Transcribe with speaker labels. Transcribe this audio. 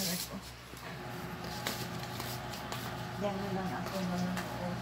Speaker 1: Aray ko. Diyan na lang ako manonood.